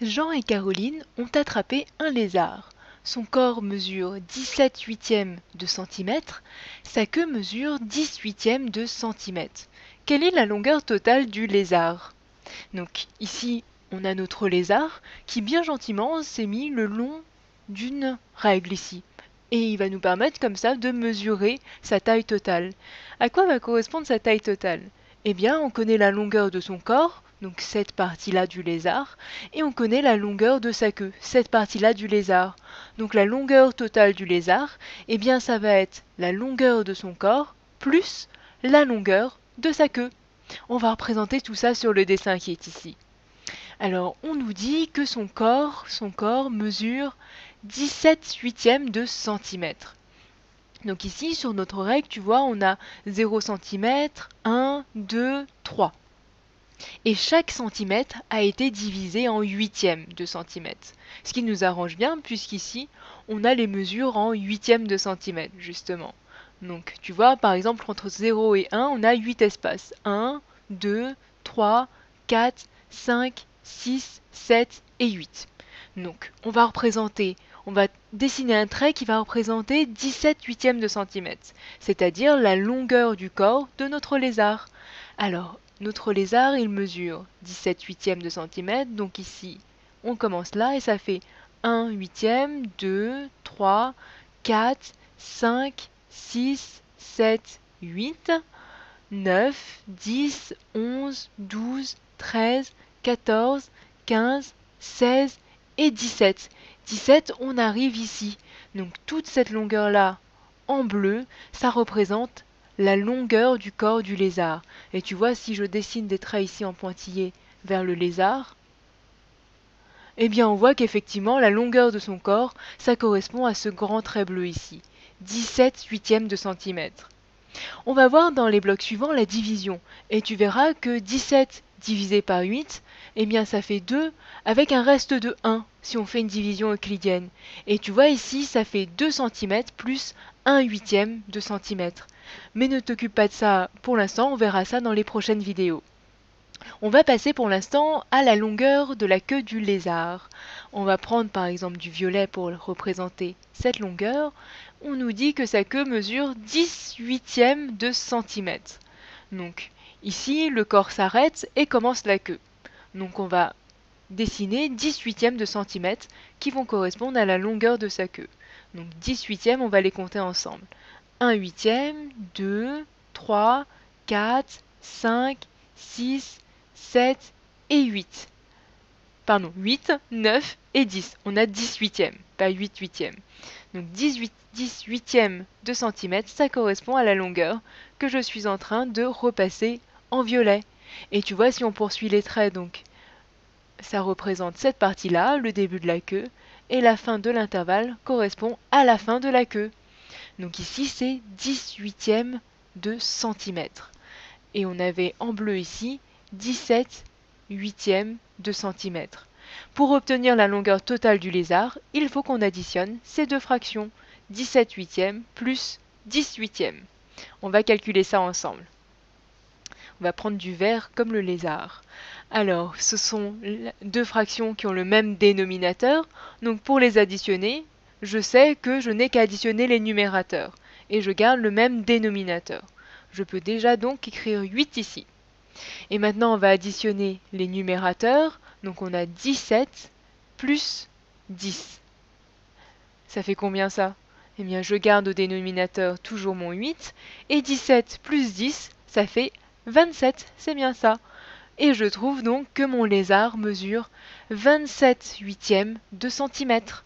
Jean et Caroline ont attrapé un lézard. Son corps mesure 17 huitièmes de centimètre, sa queue mesure 10 huitièmes de centimètre. Quelle est la longueur totale du lézard? Donc ici, on a notre lézard qui bien gentiment s'est mis le long d'une règle ici. Et il va nous permettre comme ça de mesurer sa taille totale. À quoi va correspondre sa taille totale? Eh bien, on connaît la longueur de son corps, donc cette partie-là du lézard, et on connaît la longueur de sa queue, cette partie-là du lézard. Donc la longueur totale du lézard, eh bien ça va être la longueur de son corps plus la longueur de sa queue. On va représenter tout ça sur le dessin qui est ici. Alors on nous dit que son corps, son corps mesure 17 huitièmes de centimètre. Donc ici, sur notre règle, tu vois, on a 0 cm, 1, 2, 3 et chaque centimètre a été divisé en huitièmes de centimètre. Ce qui nous arrange bien puisqu'ici on a les mesures en huitièmes de centimètre justement. Donc tu vois par exemple entre 0 et 1 on a 8 espaces. 1, 2, 3, 4, 5, 6, 7 et 8. Donc on va représenter, on va dessiner un trait qui va représenter 17 huitièmes de centimètre, c'est-à-dire la longueur du corps de notre lézard. Alors notre lézard, il mesure 17 huitièmes de centimètre, donc ici, on commence là et ça fait 1 huitième, 2, 3, 4, 5, 6, 7, 8, 9, 10, 11, 12, 13, 14, 15, 16 et 17. 17, on arrive ici. Donc toute cette longueur-là en bleu, ça représente la longueur du corps du lézard. Et tu vois, si je dessine des traits ici en pointillé vers le lézard, eh bien on voit qu'effectivement la longueur de son corps, ça correspond à ce grand trait bleu ici, 17 huitièmes de centimètre. On va voir dans les blocs suivants la division, et tu verras que 17 divisé par 8, eh bien ça fait 2 avec un reste de 1 si on fait une division euclidienne. Et tu vois ici, ça fait 2 cm plus 1 huitième de centimètre. Mais ne t'occupe pas de ça pour l'instant, on verra ça dans les prochaines vidéos. On va passer pour l'instant à la longueur de la queue du lézard. On va prendre par exemple du violet pour représenter cette longueur. On nous dit que sa queue mesure 10 huitièmes de centimètre. Donc ici, le corps s'arrête et commence la queue. Donc on va dessiner 10 huitièmes de centimètre qui vont correspondre à la longueur de sa queue. Donc 10 huitièmes, on va les compter ensemble. 1 huitième, 2, 3, 4, 5, 6, 7 et 8. Pardon, 8, 9 et 10. On a 10 huitièmes, pas 8 huitièmes. Donc 18, 10 huitièmes de centimètre, ça correspond à la longueur que je suis en train de repasser en violet. Et tu vois, si on poursuit les traits, donc ça représente cette partie-là, le début de la queue, et la fin de l'intervalle correspond à la fin de la queue. Donc ici, c'est 10 huitièmes de centimètre. Et on avait en bleu ici 17 huitièmes de centimètre. Pour obtenir la longueur totale du lézard, il faut qu'on additionne ces deux fractions, 17 huitièmes plus 10 huitièmes. On va calculer ça ensemble. On va prendre du vert comme le lézard. Alors, ce sont deux fractions qui ont le même dénominateur. Donc pour les additionner, je sais que je n'ai qu'à additionner les numérateurs et je garde le même dénominateur. Je peux déjà donc écrire 8 ici. Et maintenant, on va additionner les numérateurs. Donc on a 17 plus 10. Ça fait combien ça? Eh bien, je garde au dénominateur toujours mon 8. Et 17 plus 10, ça fait 27. C'est bien ça. Et je trouve donc que mon lézard mesure 27 huitièmes de centimètre.